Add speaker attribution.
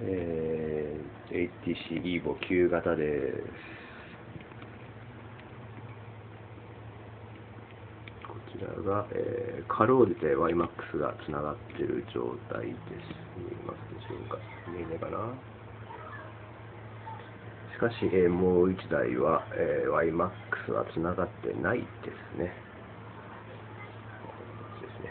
Speaker 1: えー、HTC EVO 旧型です。こちらが、えー、かろうじて YMAX がつながっている状態です。見えますでしょうか見えないかなしかし、えー、もう1台は、えー、YMAX はつながってないですね。ですね。